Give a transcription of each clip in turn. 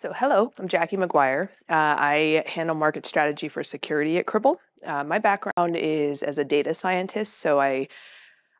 So, hello, I'm Jackie McGuire. Uh, I handle market strategy for security at Cribl. Uh, my background is as a data scientist. So, I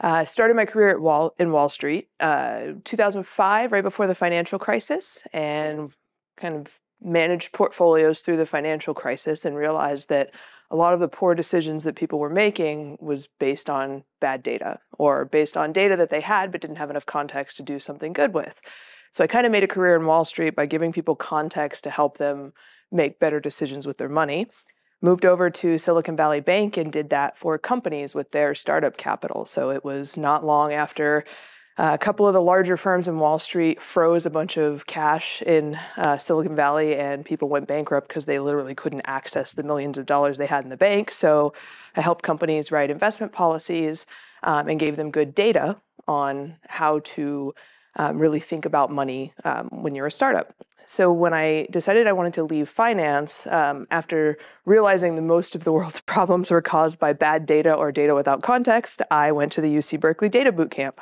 uh, started my career at Wall in Wall Street, uh, 2005, right before the financial crisis, and kind of managed portfolios through the financial crisis, and realized that a lot of the poor decisions that people were making was based on bad data or based on data that they had but didn't have enough context to do something good with. So I kind of made a career in Wall Street by giving people context to help them make better decisions with their money. Moved over to Silicon Valley Bank and did that for companies with their startup capital. So it was not long after uh, a couple of the larger firms in Wall Street froze a bunch of cash in uh, Silicon Valley, and people went bankrupt because they literally couldn't access the millions of dollars they had in the bank. So I helped companies write investment policies um, and gave them good data on how to um, really think about money um, when you're a startup. So when I decided I wanted to leave finance, um, after realizing that most of the world's problems were caused by bad data or data without context, I went to the UC Berkeley Data Bootcamp,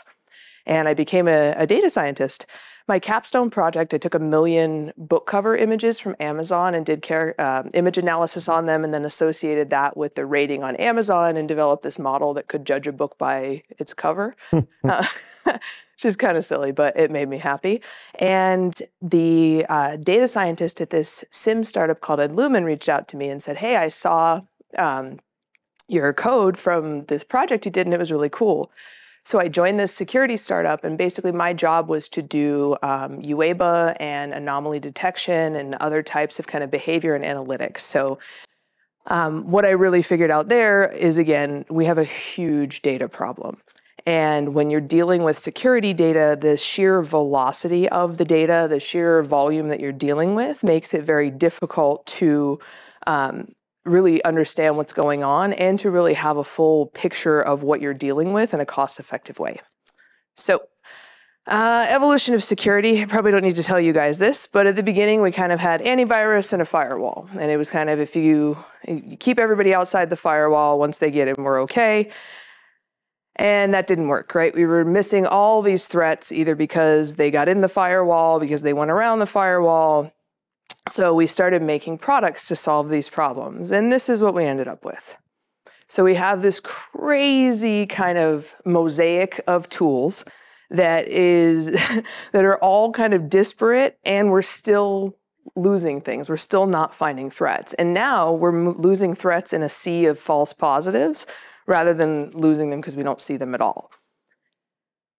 and I became a, a data scientist my capstone project, I took a million book cover images from Amazon and did care, uh, image analysis on them, and then associated that with the rating on Amazon and developed this model that could judge a book by its cover. uh, which is kind of silly, but it made me happy. And the uh, data scientist at this SIEM startup called Adlumin reached out to me and said, Hey, I saw um, your code from this project you did, and it was really cool. So I joined this security startup, and basically my job was to do um, UEBA and anomaly detection and other types of kind of behavior and analytics. So um, what I really figured out there is again, we have a huge data problem. And when you're dealing with security data, the sheer velocity of the data, the sheer volume that you're dealing with makes it very difficult to um, really understand what's going on and to really have a full picture of what you're dealing with in a cost effective way. So, uh, evolution of security. I probably don't need to tell you guys this, but at the beginning we kind of had antivirus and a firewall. And it was kind of if you, you keep everybody outside the firewall, once they get in, we're okay. And that didn't work, right? We were missing all these threats either because they got in the firewall, because they went around the firewall, so we started making products to solve these problems. And this is what we ended up with. So we have this crazy kind of mosaic of tools that is that are all kind of disparate and we're still losing things. We're still not finding threats. And now we're losing threats in a sea of false positives rather than losing them because we don't see them at all.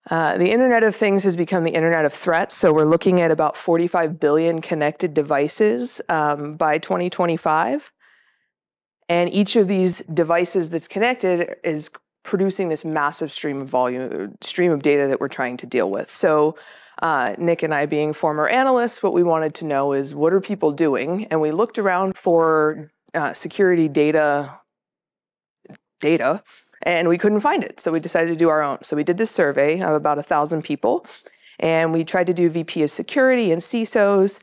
Uh, the Internet of Things has become the Internet of Threats. So we're looking at about 45 billion connected devices um, by 2025. And each of these devices that's connected is producing this massive stream of volume, stream of data that we're trying to deal with. So uh, Nick and I, being former analysts, what we wanted to know is what are people doing? And we looked around for uh, security data, data and we couldn't find it. So we decided to do our own. So we did this survey of about a thousand people, and we tried to do VP of security and CISOs.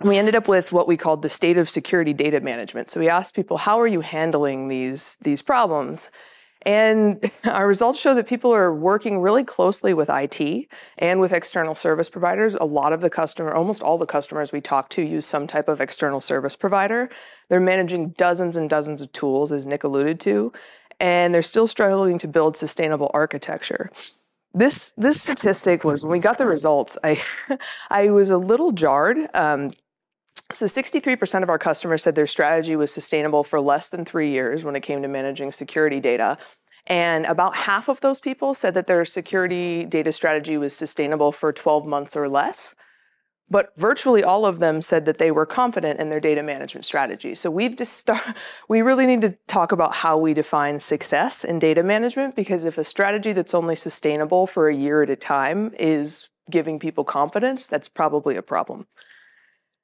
We ended up with what we called the state of security data management. So we asked people, how are you handling these, these problems? And our results show that people are working really closely with IT and with external service providers. A lot of the customer, almost all the customers we talk to use some type of external service provider. They're managing dozens and dozens of tools, as Nick alluded to, and they're still struggling to build sustainable architecture. This this statistic was when we got the results. I I was a little jarred. Um, so 63% of our customers said their strategy was sustainable for less than three years when it came to managing security data. And about half of those people said that their security data strategy was sustainable for 12 months or less. But virtually all of them said that they were confident in their data management strategy. So we've just start, we really need to talk about how we define success in data management because if a strategy that's only sustainable for a year at a time is giving people confidence, that's probably a problem.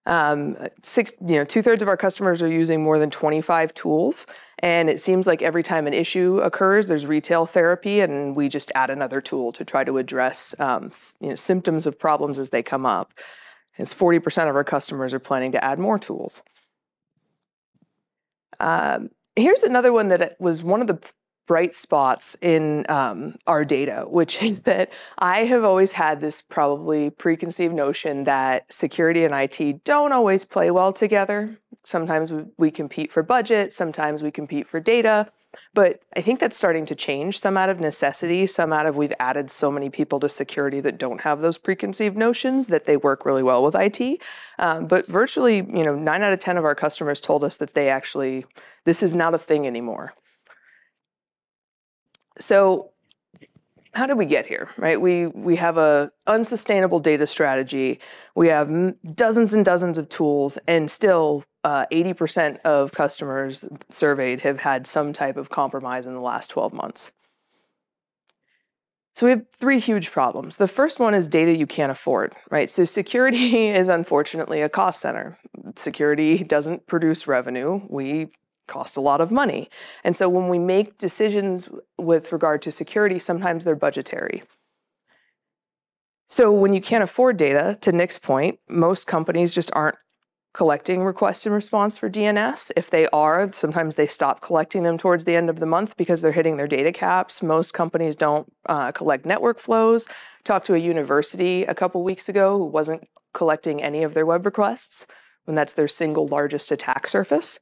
Um, six, you know, two thirds of our customers are using more than 25 tools, and it seems like every time an issue occurs, there's retail therapy, and we just add another tool to try to address um, you know, symptoms of problems as they come up is 40% of our customers are planning to add more tools. Um, here's another one that was one of the bright spots in um, our data, which is that I have always had this probably preconceived notion that security and IT don't always play well together. Sometimes we compete for budget, sometimes we compete for data. But I think that's starting to change, some out of necessity, some out of we've added so many people to security that don't have those preconceived notions that they work really well with IT. Um, but virtually, you know, nine out of 10 of our customers told us that they actually, this is not a thing anymore. So how did we get here, right? We we have a unsustainable data strategy. We have dozens and dozens of tools, and still, uh, eighty percent of customers surveyed have had some type of compromise in the last twelve months. So we have three huge problems. The first one is data you can't afford, right? So security is unfortunately a cost center. Security doesn't produce revenue. We cost a lot of money. And so when we make decisions with regard to security, sometimes they're budgetary. So when you can't afford data, to Nick's point, most companies just aren't collecting request and response for DNS. If they are, sometimes they stop collecting them towards the end of the month because they're hitting their data caps. Most companies don't uh, collect network flows. Talked to a university a couple weeks ago who wasn't collecting any of their web requests when that's their single largest attack surface.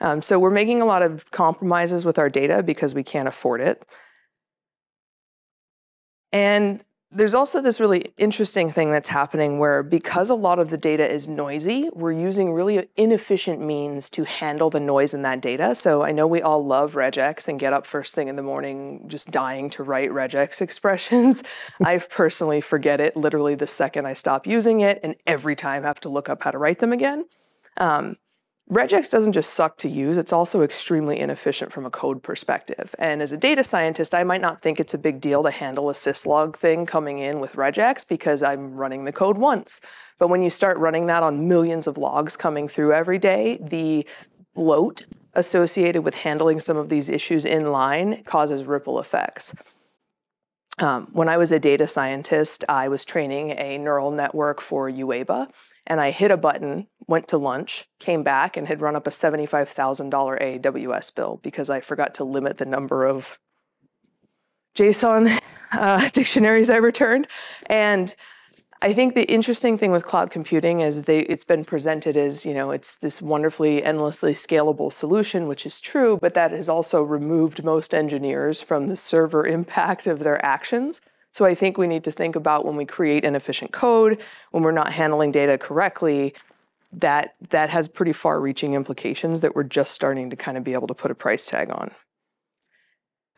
Um, so we're making a lot of compromises with our data because we can't afford it. And there's also this really interesting thing that's happening where because a lot of the data is noisy, we're using really inefficient means to handle the noise in that data. So I know we all love regex and get up first thing in the morning just dying to write regex expressions. I personally forget it literally the second I stop using it and every time have to look up how to write them again. Um, regex doesn't just suck to use, it's also extremely inefficient from a code perspective. And as a data scientist, I might not think it's a big deal to handle a syslog thing coming in with regex because I'm running the code once. But when you start running that on millions of logs coming through every day, the bloat associated with handling some of these issues in line causes ripple effects. Um, when I was a data scientist, I was training a neural network for UEBA, and I hit a button, went to lunch, came back, and had run up a $75,000 AWS bill because I forgot to limit the number of JSON uh, dictionaries I returned. And I think the interesting thing with cloud computing is they, it's been presented as, you know, it's this wonderfully endlessly scalable solution, which is true, but that has also removed most engineers from the server impact of their actions. So I think we need to think about when we create inefficient code, when we're not handling data correctly, that that has pretty far-reaching implications that we're just starting to kind of be able to put a price tag on.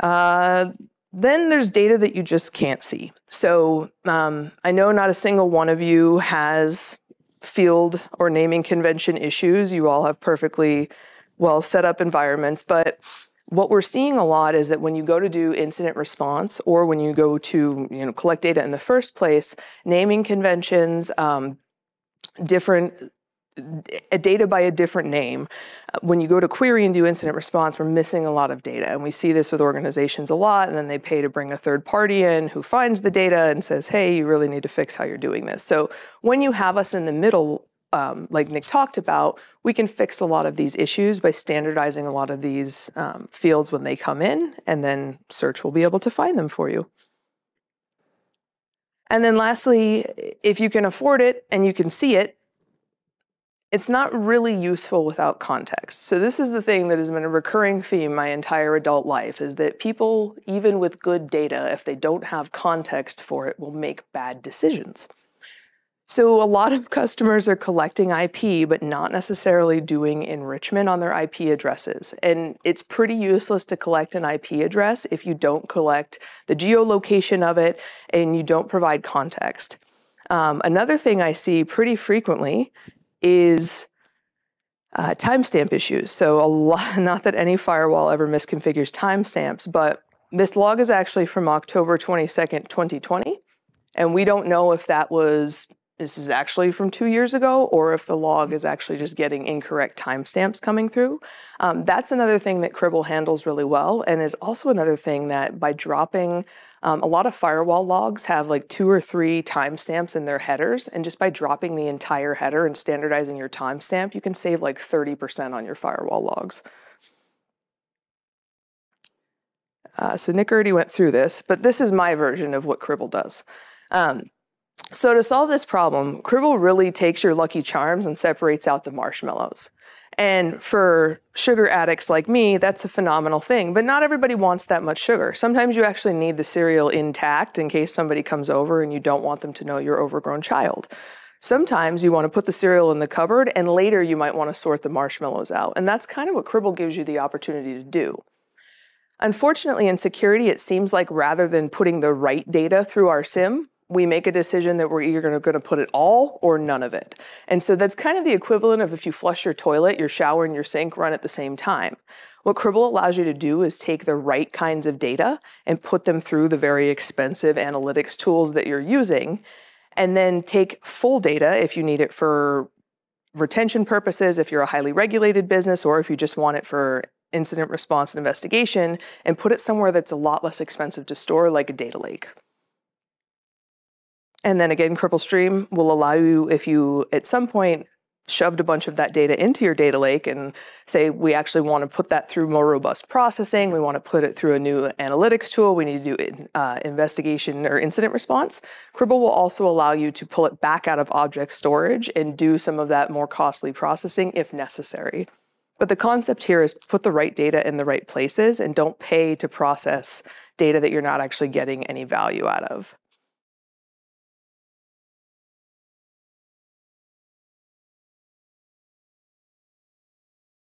Uh, then there's data that you just can't see. So um, I know not a single one of you has field or naming convention issues. You all have perfectly well set up environments, but what we're seeing a lot is that when you go to do incident response or when you go to you know collect data in the first place, naming conventions, um, different data by a different name. When you go to query and do incident response, we're missing a lot of data. And we see this with organizations a lot. And then they pay to bring a third party in who finds the data and says, hey, you really need to fix how you're doing this. So when you have us in the middle, um, like Nick talked about, we can fix a lot of these issues by standardizing a lot of these um, fields when they come in, and then search will be able to find them for you. And then lastly, if you can afford it and you can see it, it's not really useful without context. So this is the thing that has been a recurring theme my entire adult life is that people, even with good data, if they don't have context for it, will make bad decisions. So a lot of customers are collecting IP, but not necessarily doing enrichment on their IP addresses. And it's pretty useless to collect an IP address if you don't collect the geolocation of it and you don't provide context. Um, another thing I see pretty frequently is uh, timestamp issues. So a lot, not that any firewall ever misconfigures timestamps, but this log is actually from October 22nd, 2020. And we don't know if that was this is actually from two years ago, or if the log is actually just getting incorrect timestamps coming through. Um, that's another thing that Cribl handles really well, and is also another thing that by dropping, um, a lot of firewall logs have like two or three timestamps in their headers, and just by dropping the entire header and standardizing your timestamp, you can save like 30% on your firewall logs. Uh, so Nick already went through this, but this is my version of what Cribl does. Um, so to solve this problem, Cribl really takes your Lucky Charms and separates out the marshmallows. And for sugar addicts like me, that's a phenomenal thing. But not everybody wants that much sugar. Sometimes you actually need the cereal intact in case somebody comes over and you don't want them to know your overgrown child. Sometimes you want to put the cereal in the cupboard and later you might want to sort the marshmallows out. And that's kind of what Cribl gives you the opportunity to do. Unfortunately, in security, it seems like rather than putting the right data through our SIEM, we make a decision that we're either going to put it all or none of it. And so that's kind of the equivalent of if you flush your toilet, your shower and your sink run at the same time. What Cribl allows you to do is take the right kinds of data and put them through the very expensive analytics tools that you're using, and then take full data if you need it for retention purposes, if you're a highly regulated business, or if you just want it for incident response and investigation, and put it somewhere that's a lot less expensive to store, like a data lake. And then again, Cribl Stream will allow you, if you at some point shoved a bunch of that data into your data lake and say we actually want to put that through more robust processing, we want to put it through a new analytics tool, we need to do uh, investigation or incident response, Cribl will also allow you to pull it back out of object storage and do some of that more costly processing if necessary. But the concept here is put the right data in the right places and don't pay to process data that you're not actually getting any value out of.